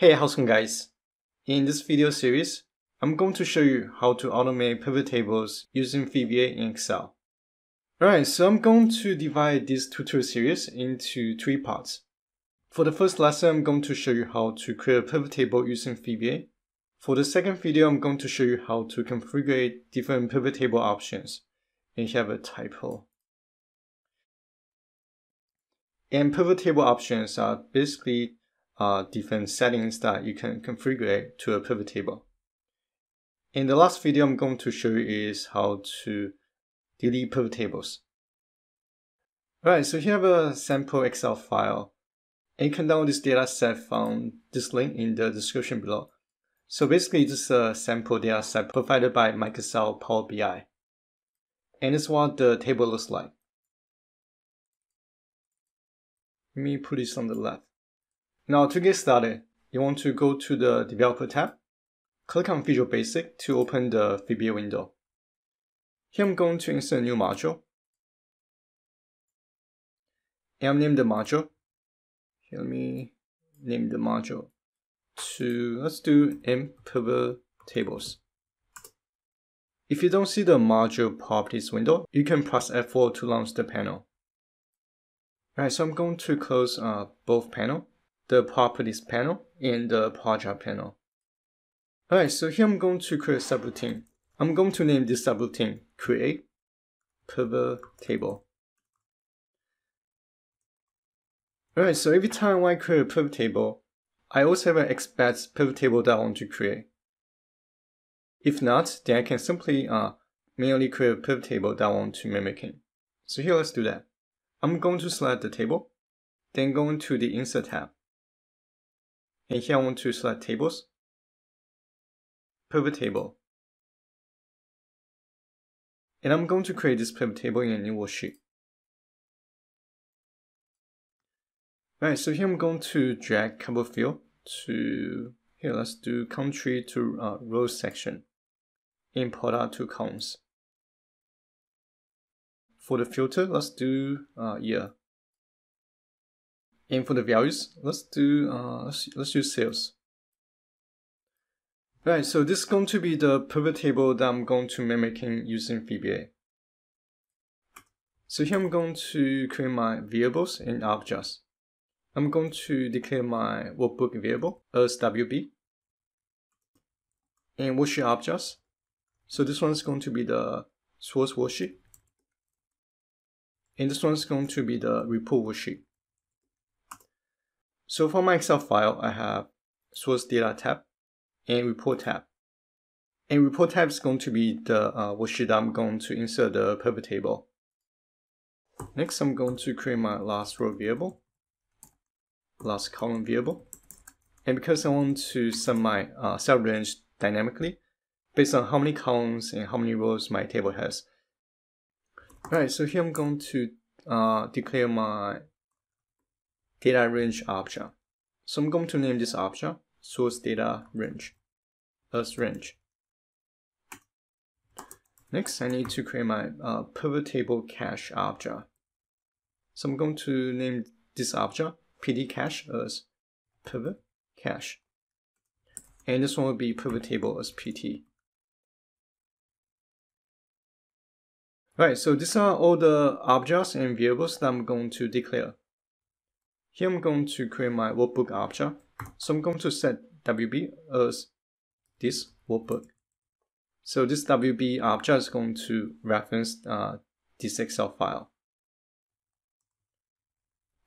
Hey, how's going guys? In this video series, I'm going to show you how to automate pivot tables using VBA in Excel. Alright, so I'm going to divide this tutorial series into three parts. For the first lesson, I'm going to show you how to create a pivot table using VBA. For the second video, I'm going to show you how to configure different pivot table options. And have a typo. And pivot table options are basically uh, different settings that you can configure to a pivot table. In the last video I'm going to show you is how to delete pivot tables. Alright, so here I have a sample Excel file. And you can download this data set from this link in the description below. So basically this is a sample data set provided by Microsoft Power BI. And this is what the table looks like. Let me put this on the left. Now to get started, you want to go to the Developer tab, click on Visual Basic to open the VBA window. Here I'm going to insert a new module. And I'll name the module. Here, let me name the module to, let's do M pivot tables. If you don't see the module properties window, you can press F4 to launch the panel. Alright, so I'm going to close uh, both panel the properties panel and the project panel. Alright, so here I'm going to create a subroutine. I'm going to name this subroutine create pivot table. Alright, so every time I create a pivot table, I also have an expect pivot table that I want to create. If not, then I can simply uh, manually create a pivot table that I want to mimic in. So here, let's do that. I'm going to select the table, then go into the Insert tab. And here I want to select tables, pivot table. And I'm going to create this pivot table in a new worksheet. Right, so here I'm going to drag couple field to, here let's do country to uh, rows section. Import out to columns. For the filter, let's do uh, year. And for the values, let's do uh, let's, let's use sales. Right, so this is going to be the pivot table that I'm going to mimic in using VBA. So here I'm going to create my variables and objects. I'm going to declare my workbook variable as WB and worksheet objects. So this one is going to be the source worksheet. And this one is going to be the report worksheet. So for my Excel file, I have source data tab and report tab. And report tab is going to be the uh, worksheet I'm going to insert the pivot table. Next, I'm going to create my last row variable, last column variable. And because I want to set my uh, cell range dynamically, based on how many columns and how many rows my table has. Alright, so here I'm going to uh, declare my data range object. So I'm going to name this object source data range as range. Next, I need to create my uh, pivot table cache object. So I'm going to name this object pt cache as pivot cache. And this one will be pivot table as pt. Right, so these are all the objects and variables that I'm going to declare. Here I'm going to create my workbook object. So I'm going to set WB as this workbook. So this WB object is going to reference uh, this Excel file.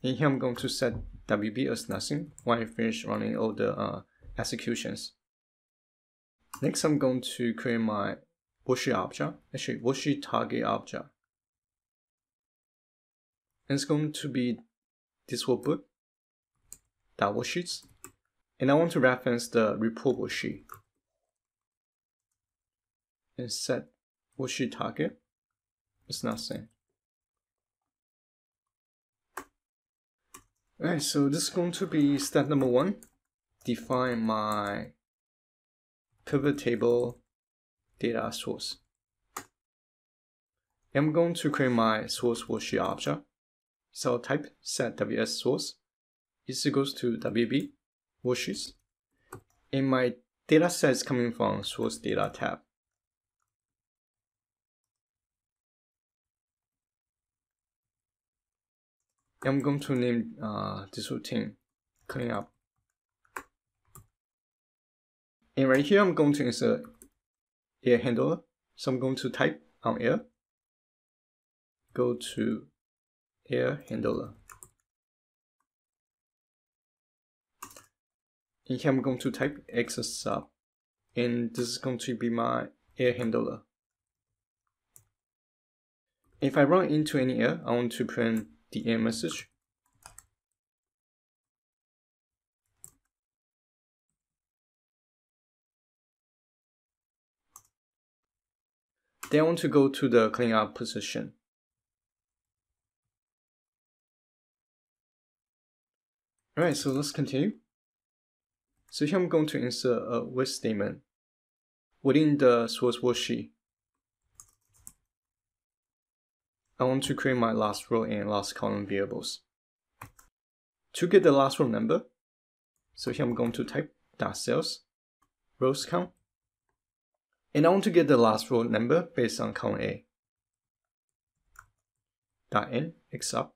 In here I'm going to set WB as nothing when I finish running all the uh, executions. Next I'm going to create my worksheet object, actually worksheet target object. And it's going to be this will workbook, that worksheets, and I want to reference the report worksheet and set worksheet target It's not nothing. Alright, so this is going to be step number one. Define my pivot table data source. I'm going to create my source worksheet object cell type set ws source is equals to wb worksheets And my data set is coming from source data tab. I'm going to name uh, this routine clean up. And right here, I'm going to insert air handler. So I'm going to type on air, go to air handler. And here I'm going to type access sub, and this is going to be my air handler. If I run into any error, I want to print the error message. Then I want to go to the cleanup position. Alright, so let's continue. So here I'm going to insert a with statement within the source worksheet. I want to create my last row and last column variables. To get the last row number, so here I'm going to type dot cells rows count and I want to get the last row number based on column A. Dot n x up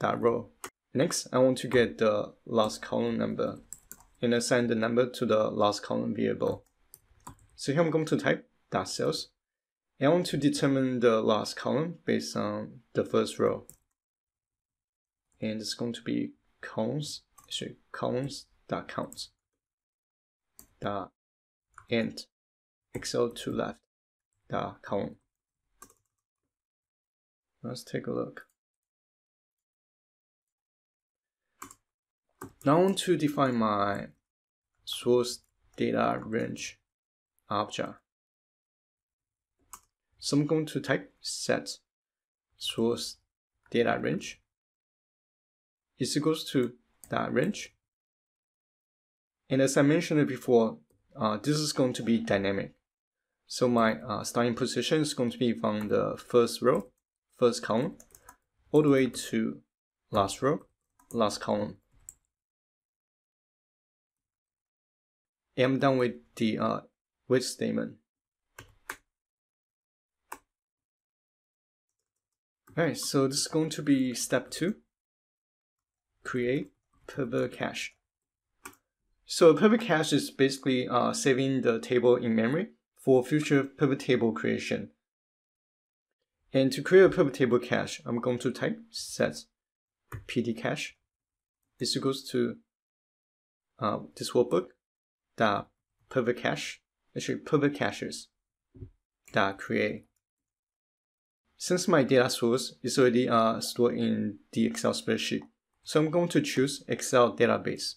dot row. Next, I want to get the last column number and assign the number to the last column variable. So here I'm going to type dot cells. And I want to determine the last column based on the first row. And it's going to be columns, actually columns dot count dot int excel to left the column. Let's take a look. Now I want to define my source data range object. So I'm going to type set source data range is equals to that range. And as I mentioned before, uh, this is going to be dynamic. So my uh, starting position is going to be from the first row, first column, all the way to last row, last column. I'm done with the uh, with statement. Alright, so this is going to be step two. Create pivot cache. So pivot cache is basically uh, saving the table in memory for future pivot table creation. And to create a pivot table cache, I'm going to type set pt cache is equals to uh, this workbook dot pivot cache, actually pivot caches dot create. Since my data source is already uh, stored in the Excel spreadsheet, so I'm going to choose Excel database.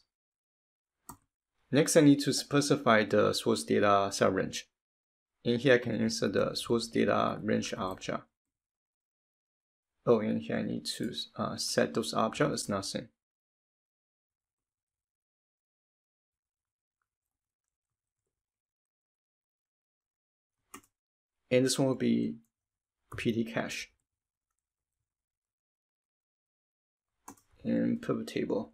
Next, I need to specify the source data cell range. In here, I can insert the source data range object. Oh, in here, I need to uh, set those objects as nothing. And this one will be pt cache and pivot table.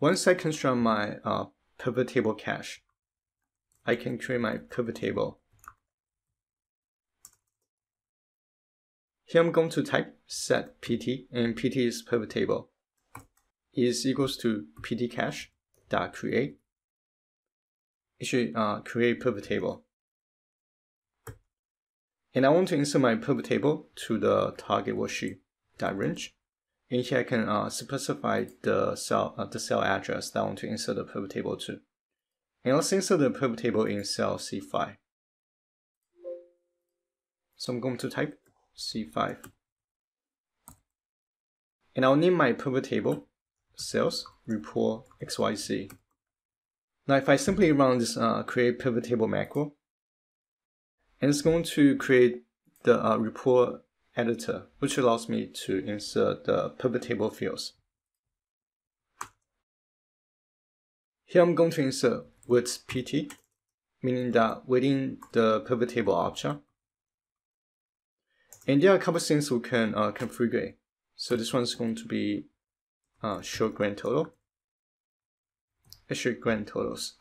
Once I construct my uh, pivot table cache, I can create my pivot table. Here I'm going to type set pt, and pt is pivot table, is equals to pt cache dot create. It should uh, create pivot table. And I want to insert my pivot table to the target worksheet dot range. In here, I can uh, specify the cell uh, the cell address that I want to insert the pivot table to. And let's insert the pivot table in cell C5. So I'm going to type C5. And I'll name my pivot table sales report XYZ. Now if I simply run this uh, create pivot table macro, and it's going to create the uh, report editor, which allows me to insert the pivot table fields. Here I'm going to insert with pt, meaning that within the pivot table object. And there are a couple things we can uh, configure. So this one's going to be uh, show grand total. Show grand totals.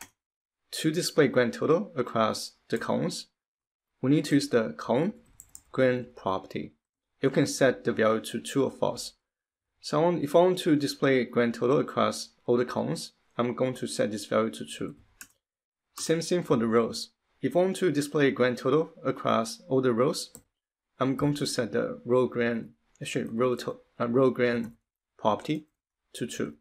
To display grand total across the columns, we need to use the column grand property. You can set the value to true or false. So if I want to display grand total across all the columns, I'm going to set this value to true. Same thing for the rows. If I want to display grand total across all the rows, I'm going to set the row grand, actually row, to, uh, row grand property to true.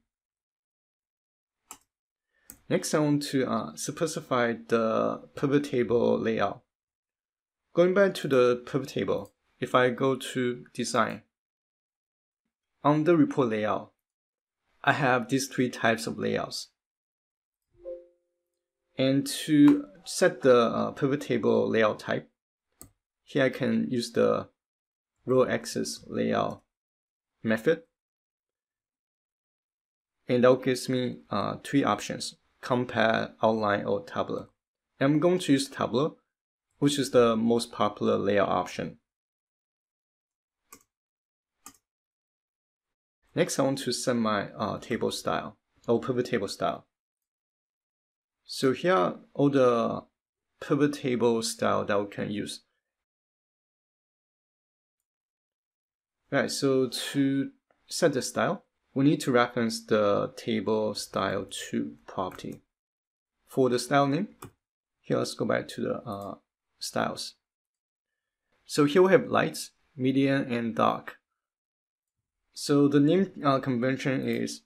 Next, I want to uh, specify the pivot table layout. Going back to the pivot table, if I go to design, on the report layout, I have these three types of layouts. And to set the uh, pivot table layout type, here I can use the row axis layout method. And that gives me uh, three options, compact, outline, or tabular. I'm going to use tabular, which is the most popular layout option. Next, I want to set my uh, table style, or pivot table style. So here are all the pivot table style that we can use. Right, so to set the style, we need to reference the table style to property. For the style name, here let's go back to the uh, styles. So here we have light, medium, and dark. So the name uh, convention is,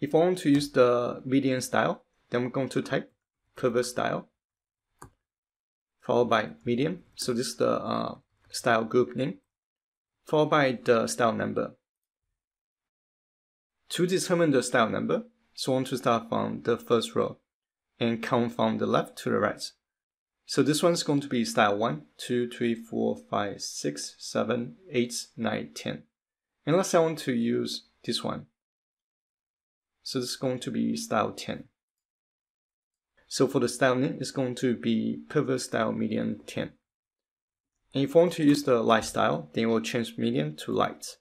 if I want to use the medium style, then I'm going to type pivot style, followed by medium. So this is the uh, style group name, followed by the style number. To determine the style number, so I want to start from the first row and count from the left to the right. So this one is going to be style 1, 2, 3, 4, 5, 6, 7, 8, 9, 10. And let's say I want to use this one. So this is going to be style 10. So for the style name, it's going to be pivot style medium 10. And if I want to use the light style, then we'll change medium to light.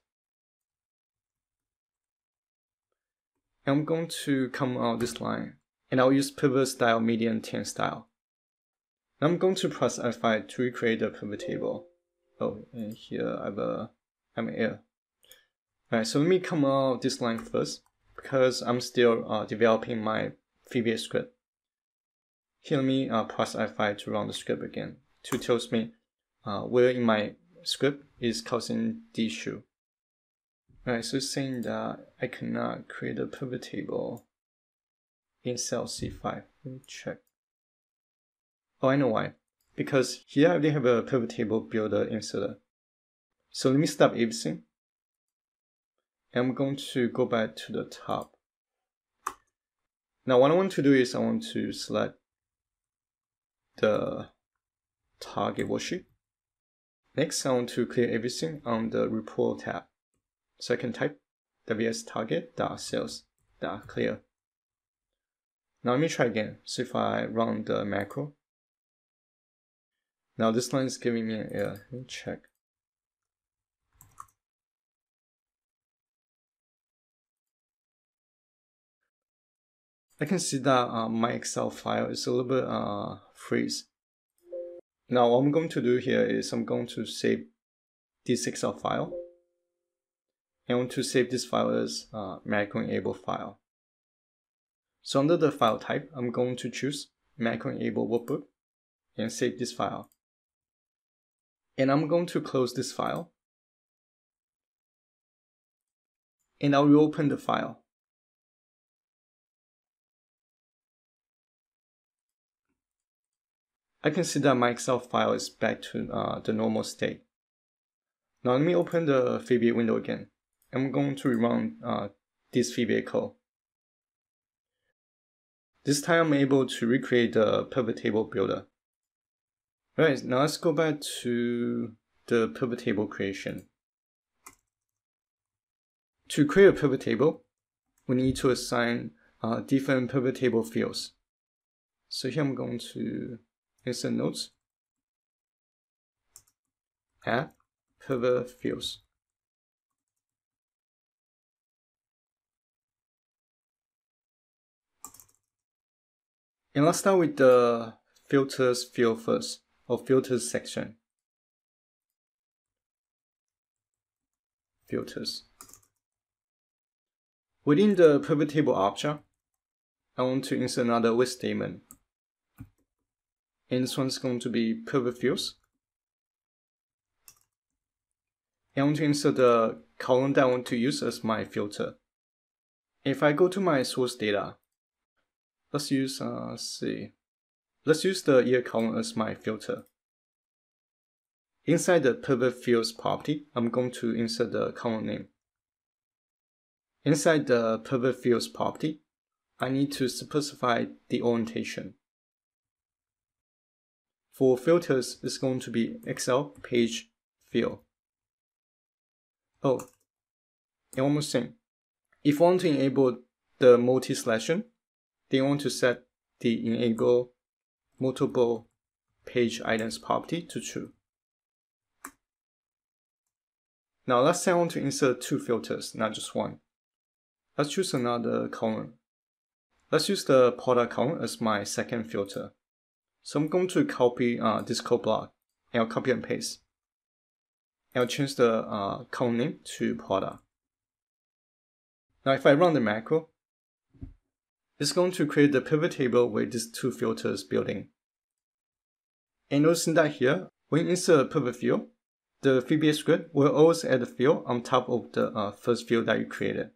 I'm going to come out this line, and I'll use pivot style medium 10 style. I'm going to press F5 to recreate the pivot table. Oh, and here I have a, I'm error. Alright, so let me come out this line first because I'm still uh, developing my VBA script. Here, let me uh, press F5 to run the script again to tell me uh, where in my script is causing the issue. Alright, so saying that I cannot create a pivot table in cell C5. Let me check. Oh, I know why. Because here I already have a pivot table builder inserted. So let me stop everything I'm going to go back to the top. Now what I want to do is I want to select the target worksheet. Next, I want to clear everything on the report tab. So I can type ws target cells clear. Now let me try again. So if I run the macro, now this line is giving me an error. Let me check. I can see that uh, my Excel file is a little bit uh, freeze. Now what I'm going to do here is I'm going to save this Excel file. I want to save this file as uh, macro enable file. So under the file type, I'm going to choose macro enable workbook and save this file. And I'm going to close this file. And I'll reopen the file. I can see that my Excel file is back to uh, the normal state. Now let me open the VBA window again. I'm going to run uh, this code. This time I'm able to recreate the pivot table builder. Alright, now let's go back to the pivot table creation. To create a pivot table, we need to assign uh, different pivot table fields. So here I'm going to insert nodes, add pivot fields. And let's start with the filters field first, or filters section. Filters. Within the pivot table object, I want to insert another with statement. And this one's going to be pivot fields. I want to insert the column that I want to use as my filter. If I go to my source data, let's use, uh, let's see, let's use the year column as my filter. Inside the pivot fields property, I'm going to insert the column name. Inside the pivot fields property, I need to specify the orientation. For filters, it's going to be Excel page field. Oh, more thing. If you want to enable the multi-selection, then you want to set the enable multiple page items property to true. Now let's say I want to insert two filters, not just one. Let's choose another column. Let's use the product column as my second filter. So I'm going to copy uh, this code block and I'll copy and paste. I'll change the uh, column name to product. Now if I run the macro, it's going to create the pivot table with these two filters built in. And notice that here, when you insert a pivot field, the VBA script will always add a field on top of the uh, first field that you created.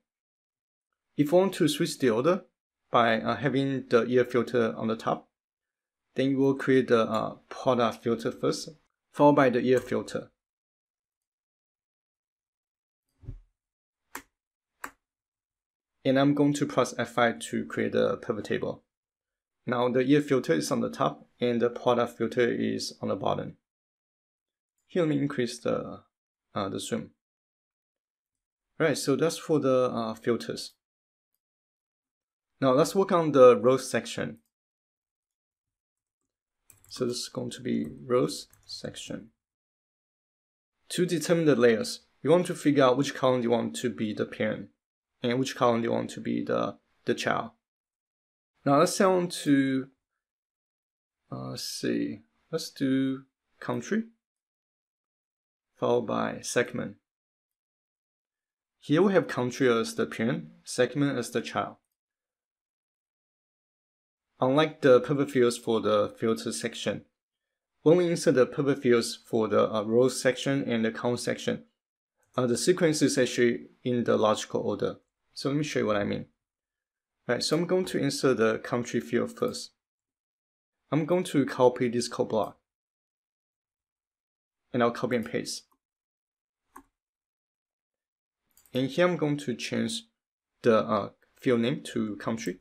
If you want to switch the order by uh, having the year filter on the top, then you will create the uh, product filter first, followed by the year filter. And I'm going to press F5 to create a pivot table. Now the year filter is on the top and the product filter is on the bottom. Here let me increase the, uh, the zoom. Right, so that's for the uh, filters. Now let's work on the rows section. So this is going to be rows section. To determine the layers, you want to figure out which column you want to be the parent and which column do you want to be the, the child. Now let's say I want to, uh, let's see, let's do country, followed by segment. Here we have country as the parent, segment as the child. Unlike the pivot fields for the filter section, when we insert the pivot fields for the uh, rows section and the count section, uh, the sequence is actually in the logical order. So let me show you what I mean. All right, so I'm going to insert the country field first. I'm going to copy this code block. And I'll copy and paste. And here I'm going to change the uh, field name to country.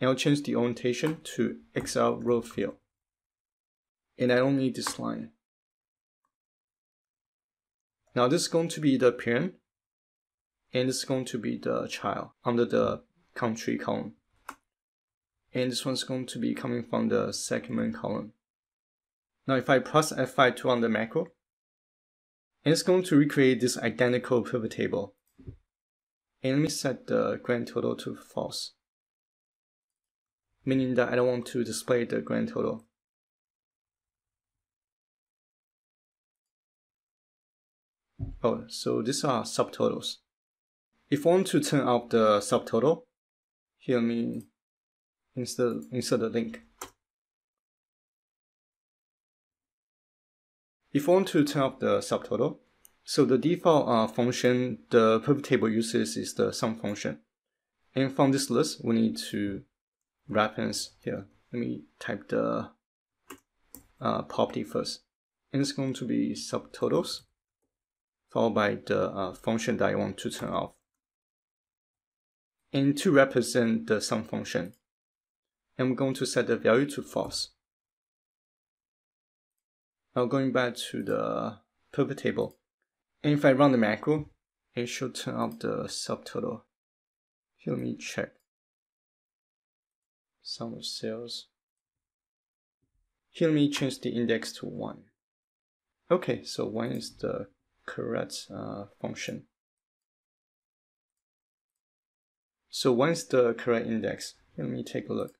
And I'll change the orientation to Excel row field. And I don't need this line. Now this is going to be the parent and it's going to be the child under the country column. And this one's going to be coming from the segment column. Now if I press F5 to run the macro, and it's going to recreate this identical pivot table. And let me set the grand total to false, meaning that I don't want to display the grand total. Oh, so these are subtotals. If I want to turn off the subtotal, here let me insert, insert the link. If I want to turn off the subtotal, so the default uh, function the pivot table uses is the sum function. And from this list, we need to reference here. Let me type the uh, property first. And it's going to be subtotals, followed by the uh, function that I want to turn off and to represent the sum function. And we're going to set the value to false. Now going back to the pivot table, and if I run the macro, it should turn out the subtotal. Here, let me check. Sum of sales. Here, let me change the index to 1. Okay, so 1 is the correct uh, function. So once the correct index, let me take a look.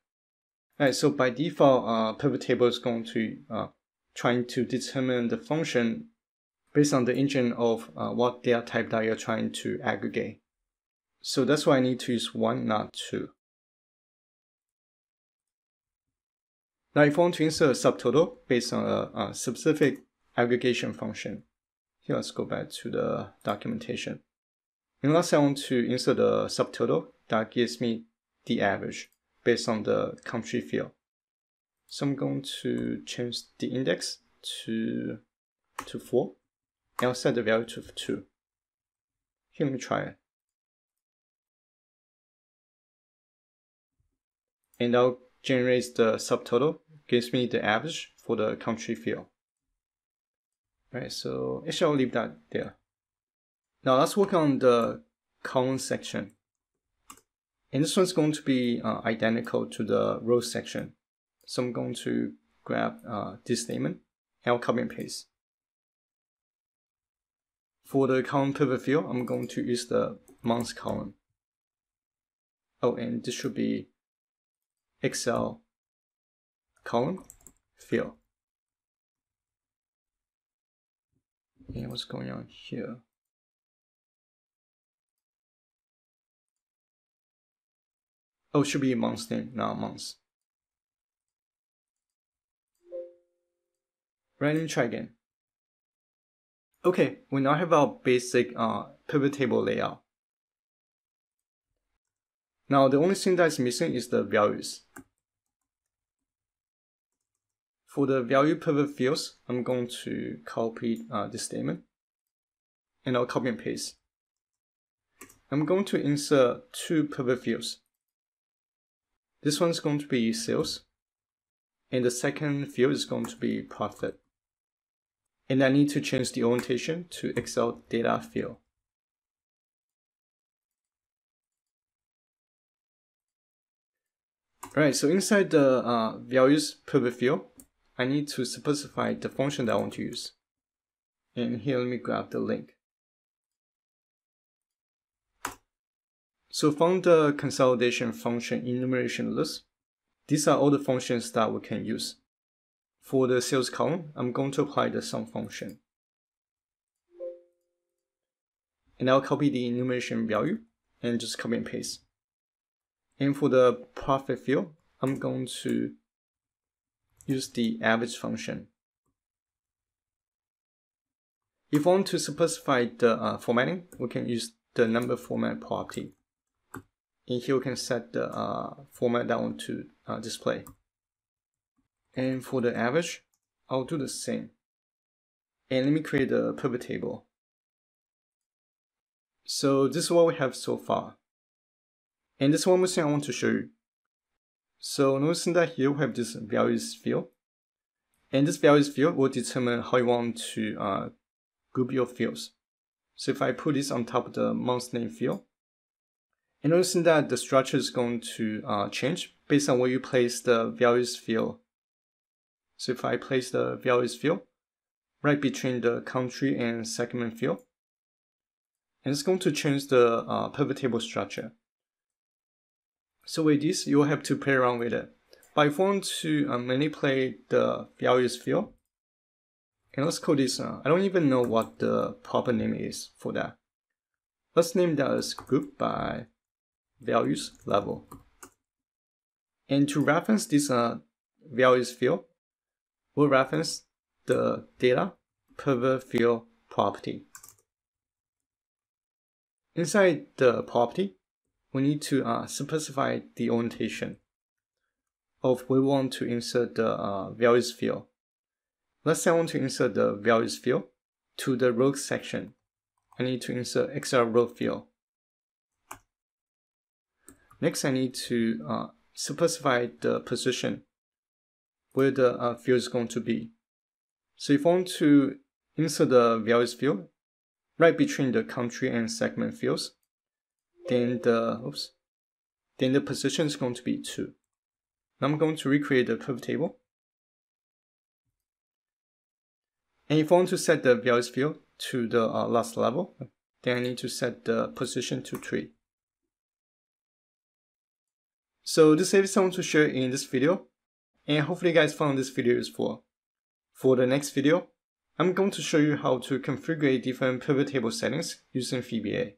Alright, so by default, uh, pivot table is going to uh, trying to determine the function based on the engine of uh, what data type that you're trying to aggregate. So that's why I need to use one, not two. Now if I want to insert a subtotal based on a, a specific aggregation function, here let's go back to the documentation. And I want to insert a subtotal that gives me the average based on the country field. So I'm going to change the index to, to 4 and I'll set the value to 2. Here, let me try it. And I'll generate the subtotal, gives me the average for the country field. Right, so actually I'll leave that there. Now let's work on the column section. And this one's going to be uh, identical to the row section. So I'm going to grab uh, this statement and I'll copy and paste. For the column pivot field, I'm going to use the month column. Oh, and this should be Excel column field. And what's going on here? Oh, it should be months name, not months. Me try again. Okay, we now have our basic uh, pivot table layout. Now the only thing that's missing is the values. For the value pivot fields, I'm going to copy uh, this statement and I'll copy and paste. I'm going to insert two pivot fields. This one is going to be sales, and the second field is going to be profit. And I need to change the orientation to Excel data field. Alright, so inside the uh, values pivot field, I need to specify the function that I want to use. And here, let me grab the link. So from the consolidation function enumeration list, these are all the functions that we can use. For the sales column, I'm going to apply the sum function. And I'll copy the enumeration value and just copy and paste. And for the profit field, I'm going to use the average function. If I want to specify the uh, formatting, we can use the number format property and here we can set the uh, format want to uh, display. And for the average, I'll do the same. And let me create a pivot table. So this is what we have so far. And this one more thing I want to show you. So noticing that here we have this values field. And this values field will determine how you want to uh, group your fields. So if I put this on top of the month name field, and noticing that the structure is going to uh, change based on where you place the values field. So if I place the values field right between the country and segment field, and it's going to change the uh, pivot table structure. So with this, you'll have to play around with it. But if I want to uh, manipulate the values field, and let's call this, uh, I don't even know what the proper name is for that. Let's name that as group by values level. And to reference this uh, values field, we'll reference the data pivot field property. Inside the property, we need to uh, specify the orientation of we want to insert the uh, values field. Let's say I want to insert the values field to the row section. I need to insert Excel row field. Next, I need to uh, specify the position where the uh, field is going to be. So if I want to insert the values field right between the country and segment fields, then the oops, then the position is going to be 2. Now I'm going to recreate the pivot table. And if I want to set the values field to the uh, last level, then I need to set the position to 3. So this is want to share in this video, and hopefully you guys found this video useful. For the next video, I'm going to show you how to configure different pivot table settings using VBA.